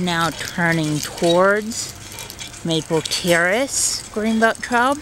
now turning towards Maple Terrace Greenbelt Trail.